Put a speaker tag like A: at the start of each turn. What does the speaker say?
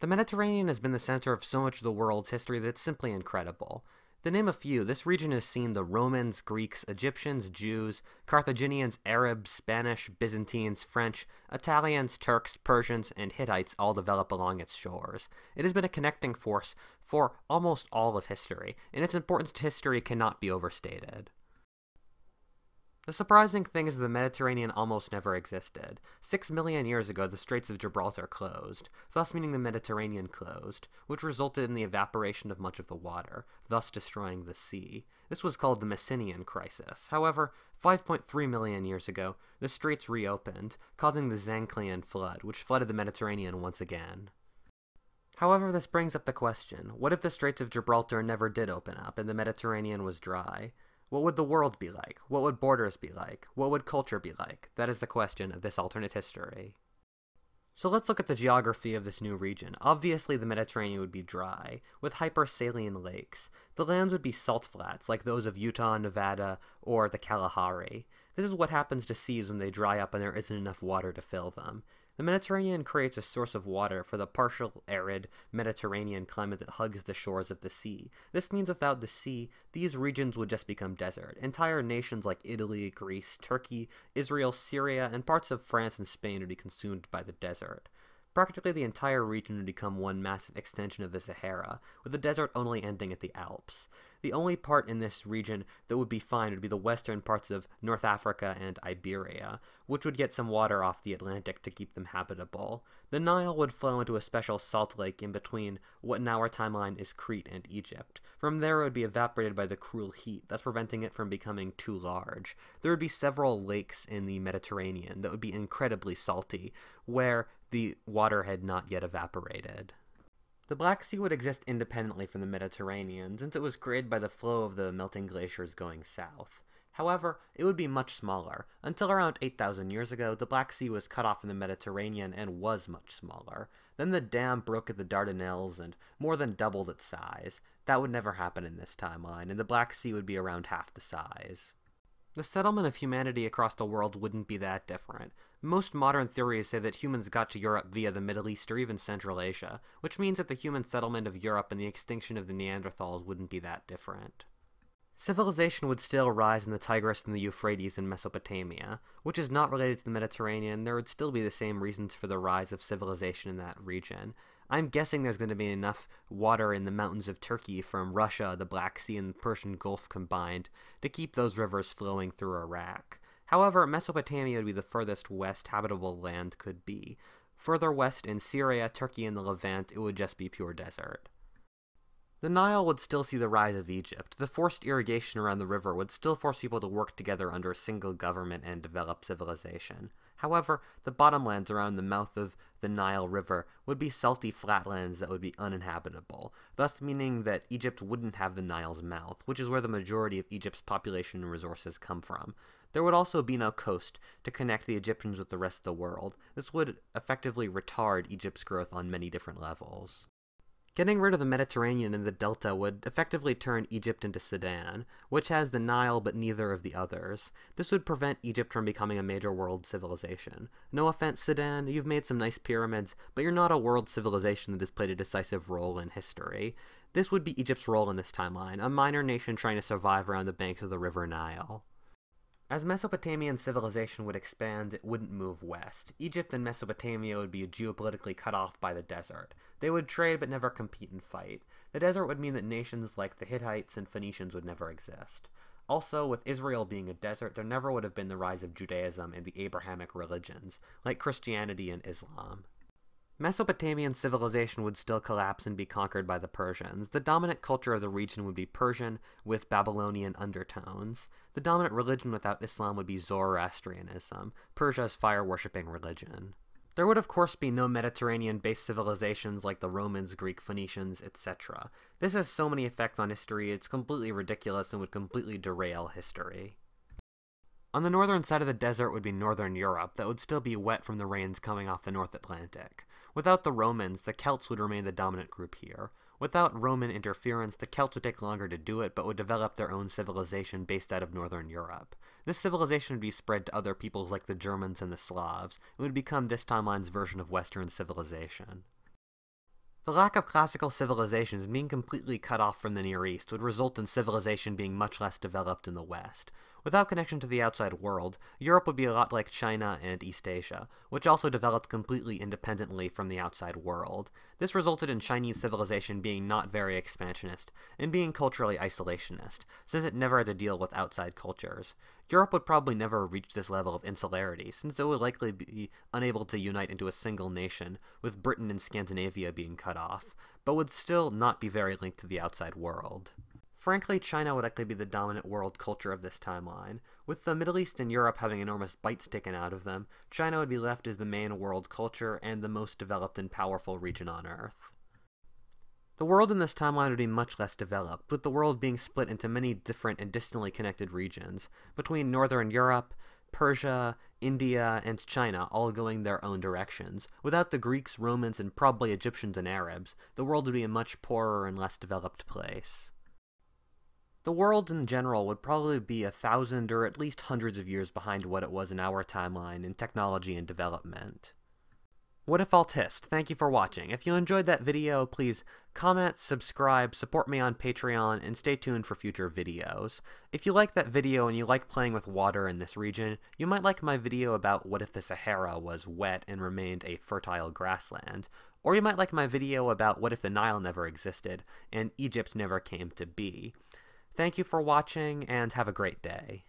A: The Mediterranean has been the center of so much of the world's history that it's simply incredible. To name a few, this region has seen the Romans, Greeks, Egyptians, Jews, Carthaginians, Arabs, Spanish, Byzantines, French, Italians, Turks, Persians, and Hittites all develop along its shores. It has been a connecting force for almost all of history, and its importance to history cannot be overstated. The surprising thing is the Mediterranean almost never existed. Six million years ago, the Straits of Gibraltar closed, thus meaning the Mediterranean closed, which resulted in the evaporation of much of the water, thus destroying the sea. This was called the Messinian Crisis. However, 5.3 million years ago, the straits reopened, causing the Zanclean flood, which flooded the Mediterranean once again. However, this brings up the question, what if the Straits of Gibraltar never did open up and the Mediterranean was dry? What would the world be like? What would borders be like? What would culture be like? That is the question of this alternate history. So let's look at the geography of this new region. Obviously, the Mediterranean would be dry, with hypersaline lakes. The lands would be salt flats, like those of Utah, Nevada, or the Kalahari. This is what happens to seas when they dry up and there isn't enough water to fill them. The Mediterranean creates a source of water for the partial arid Mediterranean climate that hugs the shores of the sea. This means without the sea, these regions would just become desert. Entire nations like Italy, Greece, Turkey, Israel, Syria, and parts of France and Spain would be consumed by the desert. Practically the entire region would become one massive extension of the Sahara, with the desert only ending at the Alps. The only part in this region that would be fine would be the western parts of North Africa and Iberia, which would get some water off the Atlantic to keep them habitable. The Nile would flow into a special salt lake in between what in our timeline is Crete and Egypt. From there it would be evaporated by the cruel heat, thus preventing it from becoming too large. There would be several lakes in the Mediterranean that would be incredibly salty, where the water had not yet evaporated. The Black Sea would exist independently from the Mediterranean, since it was created by the flow of the melting glaciers going south. However, it would be much smaller. Until around 8,000 years ago, the Black Sea was cut off from the Mediterranean and was much smaller. Then the dam broke at the Dardanelles and more than doubled its size. That would never happen in this timeline, and the Black Sea would be around half the size. The settlement of humanity across the world wouldn't be that different. Most modern theories say that humans got to Europe via the Middle East or even Central Asia, which means that the human settlement of Europe and the extinction of the Neanderthals wouldn't be that different. Civilization would still rise in the Tigris and the Euphrates in Mesopotamia, which is not related to the Mediterranean. There would still be the same reasons for the rise of civilization in that region. I'm guessing there's going to be enough water in the mountains of Turkey from Russia, the Black Sea, and the Persian Gulf combined to keep those rivers flowing through Iraq. However, Mesopotamia would be the furthest west habitable land could be. Further west in Syria, Turkey, and the Levant, it would just be pure desert. The Nile would still see the rise of Egypt. The forced irrigation around the river would still force people to work together under a single government and develop civilization. However, the bottomlands around the mouth of the Nile River would be salty flatlands that would be uninhabitable, thus meaning that Egypt wouldn't have the Nile's mouth, which is where the majority of Egypt's population and resources come from. There would also be no coast to connect the Egyptians with the rest of the world. This would effectively retard Egypt's growth on many different levels. Getting rid of the Mediterranean and the Delta would effectively turn Egypt into Sudan, which has the Nile but neither of the others. This would prevent Egypt from becoming a major world civilization. No offense, Sudan, you've made some nice pyramids, but you're not a world civilization that has played a decisive role in history. This would be Egypt's role in this timeline, a minor nation trying to survive around the banks of the River Nile. As Mesopotamian civilization would expand, it wouldn't move west. Egypt and Mesopotamia would be geopolitically cut off by the desert. They would trade but never compete and fight. The desert would mean that nations like the Hittites and Phoenicians would never exist. Also, with Israel being a desert, there never would have been the rise of Judaism and the Abrahamic religions, like Christianity and Islam. Mesopotamian civilization would still collapse and be conquered by the Persians. The dominant culture of the region would be Persian with Babylonian undertones. The dominant religion without Islam would be Zoroastrianism, Persia's fire worshipping religion. There would of course be no Mediterranean-based civilizations like the Romans, Greek, Phoenicians, etc. This has so many effects on history, it's completely ridiculous and would completely derail history. On the northern side of the desert would be northern Europe that would still be wet from the rains coming off the North Atlantic. Without the Romans, the Celts would remain the dominant group here. Without Roman interference, the Celts would take longer to do it, but would develop their own civilization based out of northern Europe. This civilization would be spread to other peoples like the Germans and the Slavs. It would become this timeline's version of Western civilization. The lack of classical civilizations being completely cut off from the Near East would result in civilization being much less developed in the West. Without connection to the outside world, Europe would be a lot like China and East Asia, which also developed completely independently from the outside world. This resulted in Chinese civilization being not very expansionist, and being culturally isolationist, since it never had to deal with outside cultures. Europe would probably never reach this level of insularity, since it would likely be unable to unite into a single nation, with Britain and Scandinavia being cut off, but would still not be very linked to the outside world. Frankly, China would likely be the dominant world culture of this timeline. With the Middle East and Europe having enormous bites taken out of them, China would be left as the main world culture and the most developed and powerful region on Earth. The world in this timeline would be much less developed, with the world being split into many different and distantly connected regions, between Northern Europe, Persia, India, and China all going their own directions. Without the Greeks, Romans, and probably Egyptians and Arabs, the world would be a much poorer and less developed place. The world in general would probably be a thousand or at least hundreds of years behind what it was in our timeline in technology and development. Whatifalthist? Thank you for watching. If you enjoyed that video, please comment, subscribe, support me on Patreon, and stay tuned for future videos. If you like that video and you like playing with water in this region, you might like my video about what if the Sahara was wet and remained a fertile grassland. Or you might like my video about what if the Nile never existed and Egypt never came to be. Thank you for watching, and have a great day.